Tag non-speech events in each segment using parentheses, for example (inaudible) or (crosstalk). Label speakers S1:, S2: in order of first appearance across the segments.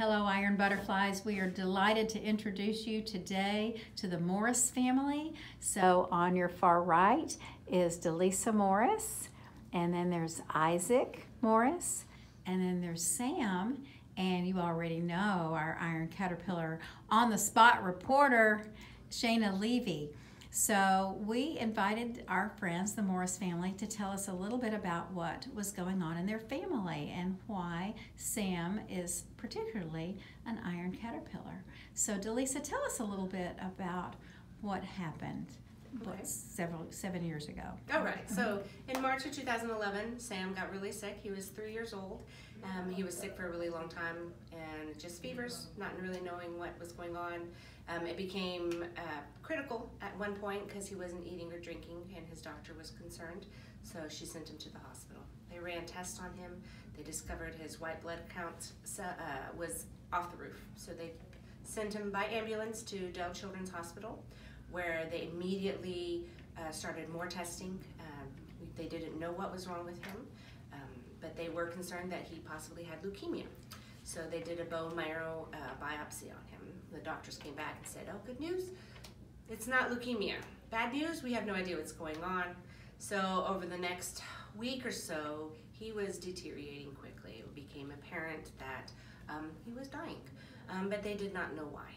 S1: Hello, Iron Butterflies. We are delighted to introduce you today to the Morris family. So, on your far right is Delisa Morris, and then there's Isaac Morris, and then there's Sam, and you already know our Iron Caterpillar on the spot reporter, Shayna Levy. So we invited our friends, the Morris family, to tell us a little bit about what was going on in their family and why Sam is particularly an iron caterpillar. So Delisa, tell us a little bit about what happened what, several seven years ago.
S2: All right. So in March of 2011, Sam got really sick. He was three years old. Um, he was sick for a really long time and just fevers, not really knowing what was going on. Um, it became uh, critical at one point because he wasn't eating or drinking and his doctor was concerned. So she sent him to the hospital. They ran tests on him. They discovered his white blood count uh, was off the roof. So they sent him by ambulance to Dell Children's Hospital where they immediately uh, started more testing. Um, they didn't know what was wrong with him, um, but they were concerned that he possibly had leukemia. So they did a bone marrow uh, biopsy on him. The doctors came back and said, oh, good news, it's not leukemia. Bad news, we have no idea what's going on. So over the next week or so, he was deteriorating quickly. It became apparent that um, he was dying, um, but they did not know why.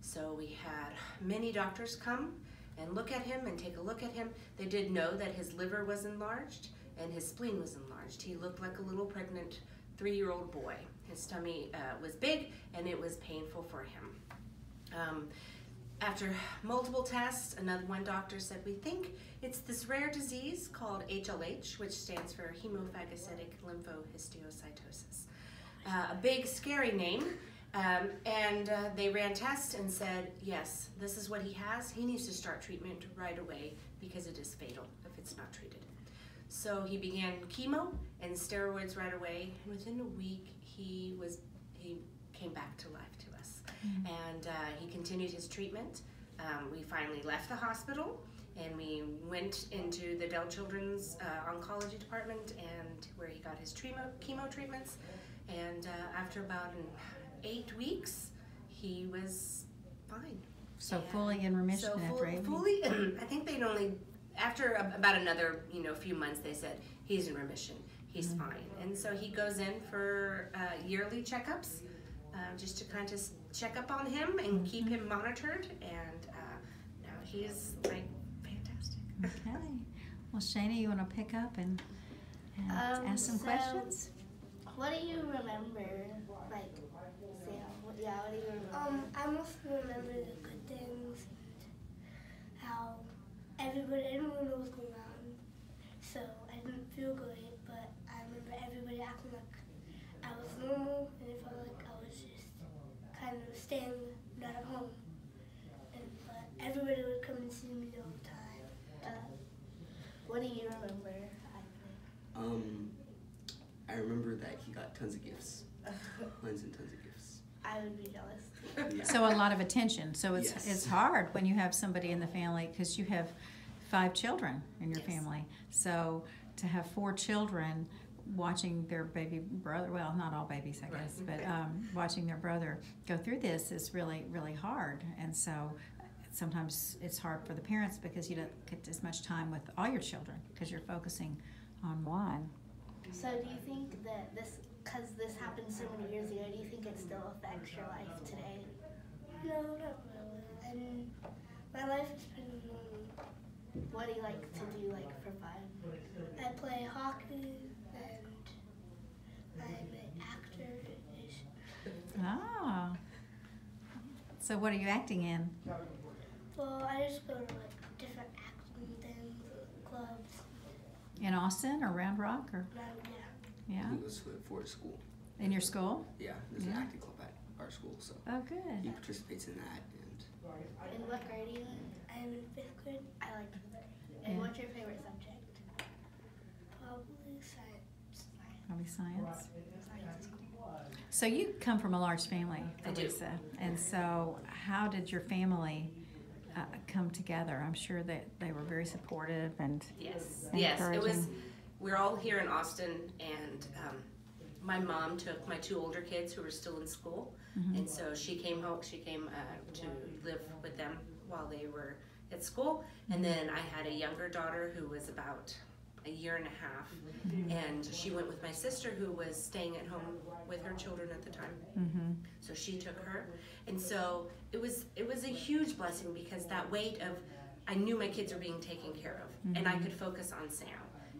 S2: So we had many doctors come and look at him and take a look at him. They did know that his liver was enlarged and his spleen was enlarged. He looked like a little pregnant three-year-old boy. His tummy uh, was big and it was painful for him. Um, after multiple tests, another one doctor said, we think it's this rare disease called HLH, which stands for hemophagocytic lymphohistiocytosis. Uh, a big, scary name, um, and uh, they ran tests and said, yes, this is what he has. He needs to start treatment right away because it is fatal if it's not treated. So he began chemo and steroids right away. And within a week, he was he came back to life to us, mm-hmm. and uh, he continued his treatment. Um, we finally left the hospital and we went into the Dell Children's uh, Oncology Department and where he got his chemo, chemo treatments. And uh, after about an eight weeks, he was fine.
S1: So and fully in remission so
S2: after eight fully, I think they'd only, after about another, you know, few months, they said, he's in remission, he's mm -hmm. fine. And so he goes in for uh, yearly checkups, uh, just to kind of check up on him and mm -hmm. keep him monitored. And uh, now he's like fantastic.
S1: Okay. (laughs) Well, Shayna, you want to pick up and, and um, ask some so questions?
S3: What do you remember, like, yeah, what do you remember? Um, I mostly remember the good things, how everybody, everyone knows going on. So I didn't feel good, but I remember everybody acting like I was normal, and it felt like I was just kind of staying not at home. And but everybody would come and see me all the time. Uh,
S4: what do you remember? Um, I remember that he got tons of gifts, tons and tons of gifts.
S3: I would be jealous. (laughs)
S1: So a lot of attention. So it's
S4: Yes.
S1: it's hard when you have somebody in the family because you have five children in your
S2: Yes.
S1: family. So to have four children watching their baby brother, well, not all babies, I
S2: Right.
S1: guess, but um, watching their brother go through this is really really hard. And so sometimes it's hard for the parents because you don't get as much time with all your children because you're focusing on one.
S3: So do you think that this because this happened so many years ago, do you think it still affects your life today?
S5: No, not really. I mean, my life is pretty normal.
S3: What do you like to do, like, for fun?
S5: I play hockey, and I'm an actor.
S1: Ah. So what are you acting in?
S5: Well, I just go to, like, different acting things, clubs.
S1: In Austin or Round Rock or?
S5: Round, yeah.
S1: Yeah.
S4: He goes for it school.
S1: In your school?
S4: Yeah, there's
S1: Yeah.
S4: an acting club at our school, so
S1: Oh, good.
S4: he participates in that. And
S3: In what grade are you in?
S5: I'm in fifth grade.
S3: I like fifth grade. And
S1: Yeah.
S3: what's your favorite subject?
S5: Probably science.
S1: Probably science.
S3: Science.
S1: So you come from a large family,
S2: I do.
S1: Lisa. And so how did your family uh, come together? I'm sure that they were very supportive and
S2: Yes, yes, it was, We're all here in Austin and um, my mom took my two older kids who were still in school, and so she came home. She came uh, to live with them while they were at school, and then I had a younger daughter who was about a year and a half, and she went with my sister who was staying at home with her children at the time.
S1: Mm-hmm.
S2: So she took her, and so it was it was a huge blessing because that weight of I knew my kids were being taken care of, and I could focus on Sam.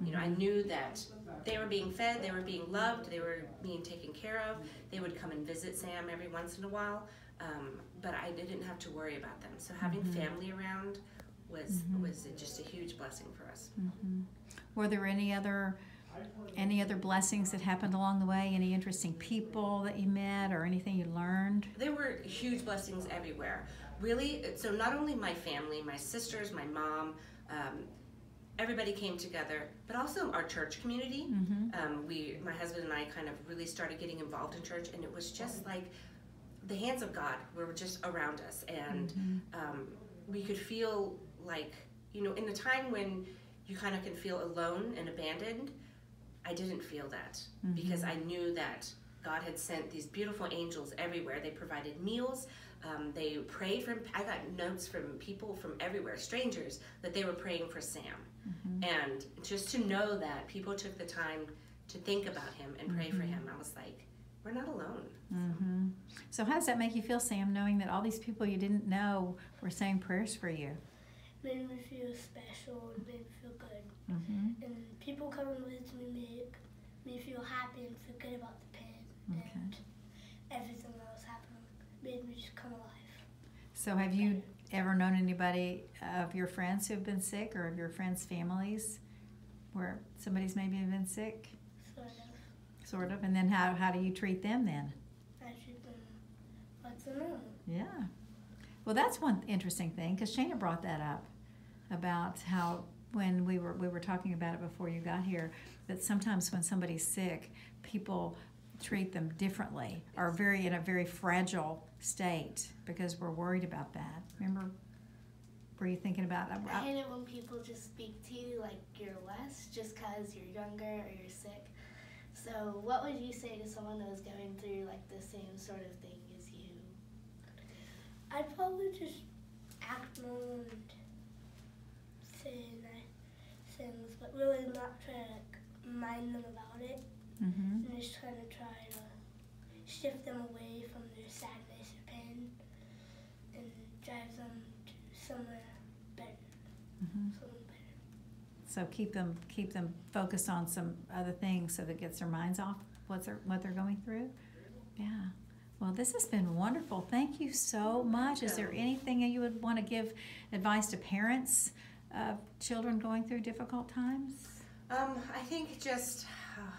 S2: You know, I knew that they were being fed, they were being loved, they were being taken care of. They would come and visit Sam every once in a while, um, but I didn't have to worry about them. So having family around was was just a huge blessing for us.
S1: Were there any other any other blessings that happened along the way? Any interesting people that you met or anything you learned?
S2: there were huge blessings everywhere. Really, so not only my family, my sisters, my mom, um, everybody came together, but also our church community. Um, we, my husband and I, kind of really started getting involved in church, and it was just like the hands of God were just around us, and um, we could feel like you know, in a time when you kind of can feel alone and abandoned. I didn't feel that because I knew that God had sent these beautiful angels everywhere. They provided meals. Um, they prayed for him. I got notes from people from everywhere, strangers, that they were praying for Sam. And just to know that people took the time to think about him and pray for him, I was like, we're not alone.
S1: Mm-hmm. So how does that make you feel, Sam, knowing that all these people you didn't know were saying prayers for you?
S3: Made me feel special and made me feel good.
S1: Mm-hmm.
S3: And people coming with me make me feel happy and forget about the pain
S1: Okay.
S3: and everything that was happening. Made me just come alive.
S1: So have you ever known anybody of your friends who have been sick or of your friends' families where somebody's maybe been sick,
S3: Sort of.
S1: sort of? And then how, how do you treat them then?
S3: I treat them like the normal.
S1: Yeah. Well, that's one interesting thing because Shayna brought that up about how when we were we were talking about it before you got here that sometimes when somebody's sick, people treat them differently or very in a very fragile state because we're worried about that. Remember? Were you thinking about?
S5: I hate it when people just speak to you like you're less just because you're younger or you're sick. So, what would you say to someone that was going through like the same sort of thing as you?
S3: I'd probably just act normal and say nice things, uh, but really not try to like, mind them about it.
S1: Mm-hmm.
S3: and just kind of try to shift them away from their sadness or pain and drive them to somewhere better.
S1: Mhm.
S3: Something better.
S1: So keep them keep them focused on some other things so that it gets their minds off what's their, what they're going through. Yeah. Well, this has been wonderful. Thank you so much. Is there anything that you would want to give advice to parents of children going through difficult times?
S2: Um, I think just, I don't know.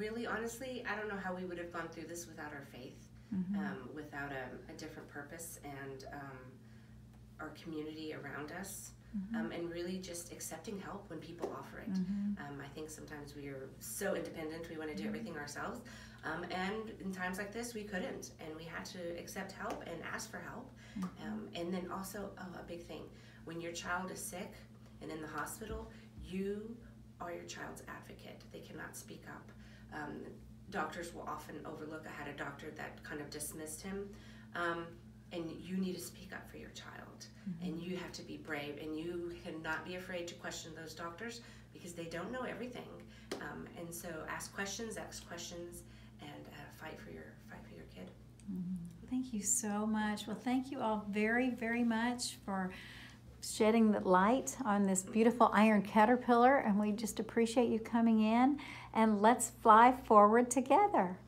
S2: Really, honestly, I don't know how we would have gone through this without our faith,
S1: Mhm.
S2: um, without a, a different purpose and um, our community around us, um, and really just accepting help when people offer it.
S1: Mhm.
S2: Um, I think sometimes we are so independent, we want to do everything ourselves. Um, and in times like this, we couldn't, and we had to accept help and ask for help. Um, and then also, oh, a big thing when your child is sick and in the hospital, you are your child's advocate. They cannot speak up. Um, doctors will often overlook. I had a doctor that kind of dismissed him. Um, and you need to speak up for your child. And you have to be brave. And you cannot be afraid to question those doctors because they don't know everything. Um, and so ask questions, ask questions, and uh, fight for your fight for your kid.
S1: Thank you so much. Well, thank you all very, very much for shedding the light on this beautiful iron caterpillar, and we just appreciate you coming in. And let's fly forward together.